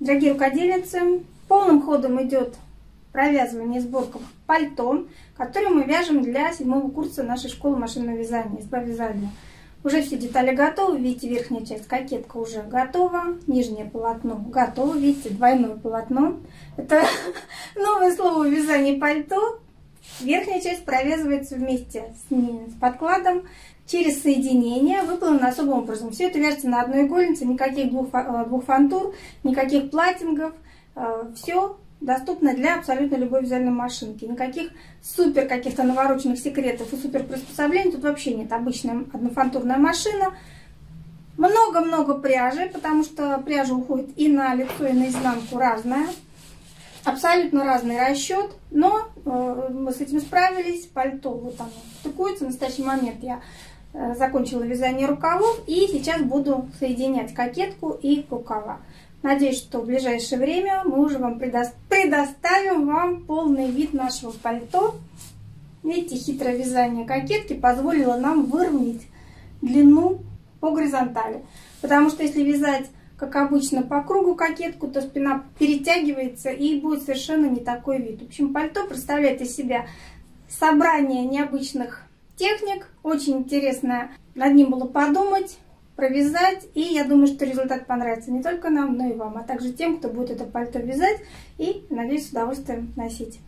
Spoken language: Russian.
Дорогие рукодельницы, полным ходом идет провязывание сборка пальто, которое мы вяжем для седьмого курса нашей школы машинного вязания, изба вязания. Уже все детали готовы, видите, верхняя часть кокетка уже готова, нижнее полотно готово, видите, двойное полотно. Это новое слово в вязании пальто. Верхняя часть провязывается вместе с, подкладом через соединение, выполнено особым образом. Все это вяжется на одной игольнице, никаких двух, э, двух фантур, никаких платингов. Э, Все доступно для абсолютно любой вязальной машинки. Никаких супер каких-то навороченных секретов и супер приспособлений тут вообще нет. Обычная однофантурная машина. Много-много пряжи, потому что пряжа уходит и на лицо, и на изнанку разная. Абсолютно разный расчет, но э, мы с этим справились. Пальто вот оно стыкуется. В настоящий момент я Э, закончила вязание рукавов и сейчас буду соединять кокетку и рукава. Надеюсь, что в ближайшее время мы уже вам предоставим вам полный вид нашего пальто. Видите, хитрое вязание кокетки позволило нам выровнять длину по горизонтали. Потому что если вязать, как обычно, по кругу кокетку, то спина перетягивается и будет совершенно не такой вид. В общем, пальто представляет из себя собрание необычных техник. Очень интересно над ним было подумать, провязать. И я думаю, что результат понравится не только нам, но и вам, а также тем, кто будет это пальто вязать и, надеюсь, с удовольствием носить.